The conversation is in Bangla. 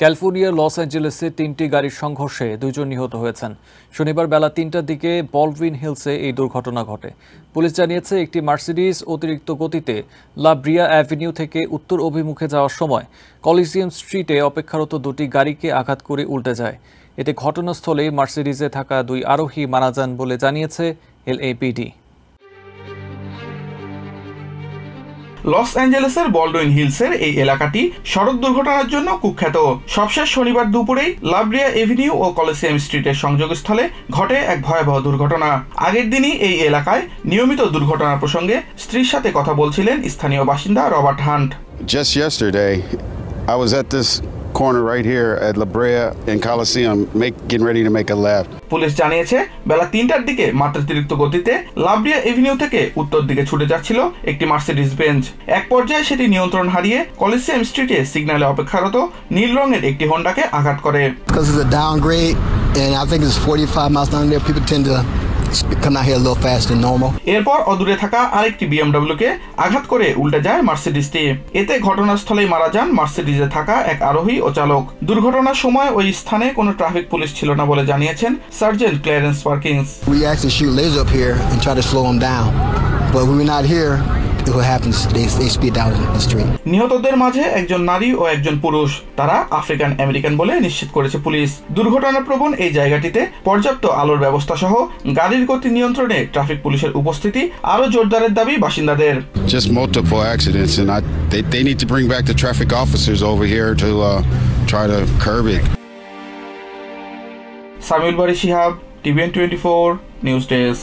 ক্যালিফোর্নিয়ার লস অ্যাঞ্জেলেসে তিনটি গাড়ির সংঘর্ষে দুজন নিহত হয়েছেন। শনিবার বেলা তিনটার দিকে বলভিন হিলসে এই দুর্ঘটনা ঘটে। পুলিশ জানিয়েছে, একটি মার্সিডিস অতিরিক্ত গতিতে লাব্রিয়া অ্যাভিনিউ থেকে উত্তর অভিমুখে যাওয়ার সময় কলিসিয়াম স্ট্রিটে অপেক্ষারত দুটি গাড়িকে আঘাত করে উল্টে যায়। এতে ঘটনাস্থলে মার্সিডিজে থাকা দুই আরোহী মারা যান বলে জানিয়েছে এলএপিডি। লস অ্যাঞ্জেলেসের বলডুইন হিলসের এই এলাকাটি সড়ক দুর্ঘটনার জন্য কুখ্যাত। সবশেষ শনিবার দুপুরেই লাবরিয়া এভিনিউ ও কলেসিয়াম স্ট্রিটের সংযোগস্থলে ঘটে এক ভয়াবহ দুর্ঘটনা। আগের দিনই এই এলাকায় নিয়মিত দুর্ঘটনা প্রসঙ্গে স্ত্রীর সাথে কথা বলছিলেন স্থানীয় বাসিন্দা Robert Hunt. Just yesterday, I was at this corner right here at La Brea and Coliseum, make, getting ready to make a left. Police জানিয়েছে বেলা তিনটার দিকে মাত্রাতিরিক্ত গতিতে লাভরিয়া এভিনিউ থেকে উত্তর দিকে ছুটে যাচ্ছিল একটি মার্সিডিজ বেঞ্চ এক পর্যায়ে সেটি নিয়ন্ত্রণ হারিয়ে কলিসিয়াম স্ট্রিটে সিগন্যালে অপেক্ষারত নীল রঙের একটি হোন্ডাকে আঘাত করে because it's a downgrade, and I think it's 45 miles down there. People tend to এরপর অদূরে থাকা আরেকটি বিএমডব্লিউকে আঘাত করে উল্টে যায় মার্সিডিজটি এতে ঘটনাস্থলেই মারা যান মার্সিডিজে থাকা এক আরোহী ও চালক। দুর্ঘটনার সময় ওই স্থানে কোনো ট্রাফিক পুলিশ ছিল না বলে জানিয়েছেন sergeant clearance parkings We actually shoot lasers up here and try to slow them down, but we we're not here, নিহতদের মাঝে একজন নারী ও একজন পুরুষ। তারা আফ্রিকান আমেরিকান বলে নিশ্চিত করেছে পুলিশ। দুর্ঘটনাপ্রবণ এই জায়গাটিতে পর্যাপ্ত আলোর ব্যবস্থা সহ গাড়ির গতি নিয়ন্ত্রণে ট্রাফিক পুলিশের উপস্থিতি আরও জোরদারের দাবি বাসিন্দাদের। Just multiple accidents, and I they, they need to bring back the traffic officers over here to uh, try to curb it. Samiul Bari Shihab TVN twenty four news desk.